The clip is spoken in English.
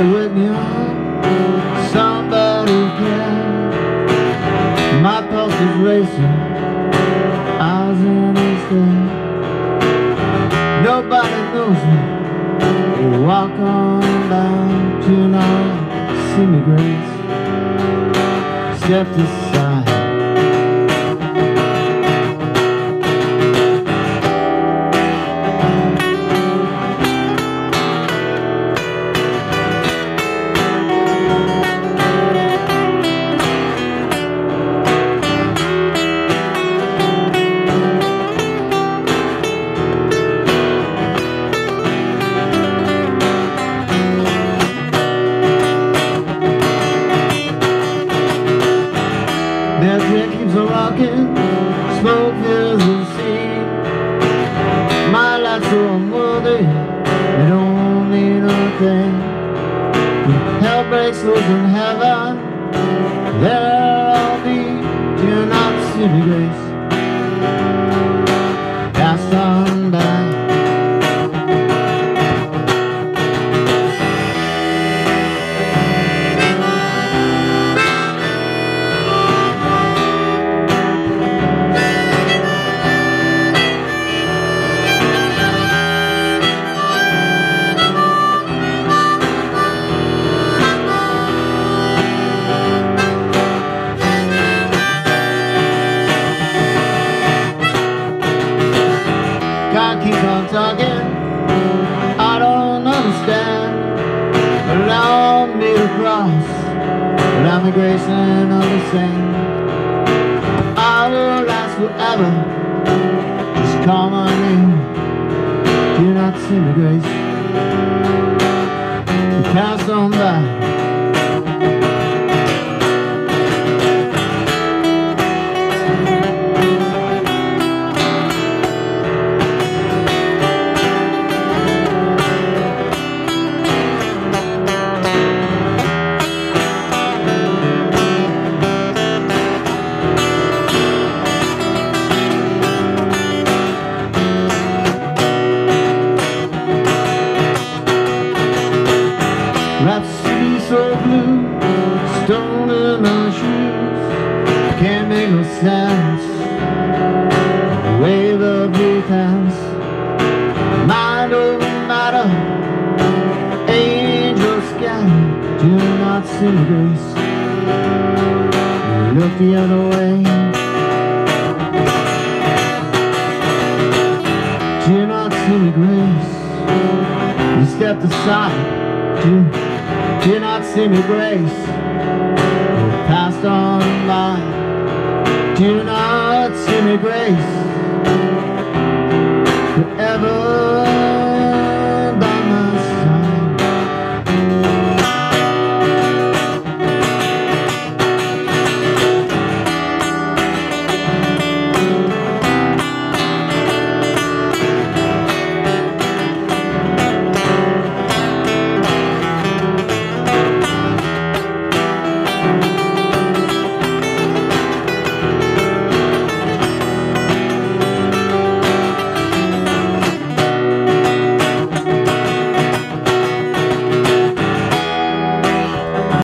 With when you somebody care. My pulse is racing, eyes in instant. Nobody knows me. You walk on down know, see me grace. Step aside. Loose in heaven, there I'll be. Do not see me grace. Talking. I don't understand. Allow me to cross. But I'm the grace and of the saint. I will last forever. Just call my name. Do not see me, grace. You pass on by. Rhapsody so blue, stone in my shoes, can't make no sense. Wave of pretense, mind over matter, angel scan, do not see me grace. Look the other way. Do not see me grace. You stepped aside. Do, did not see me grace. It passed on by. Do not see me grace. Forever.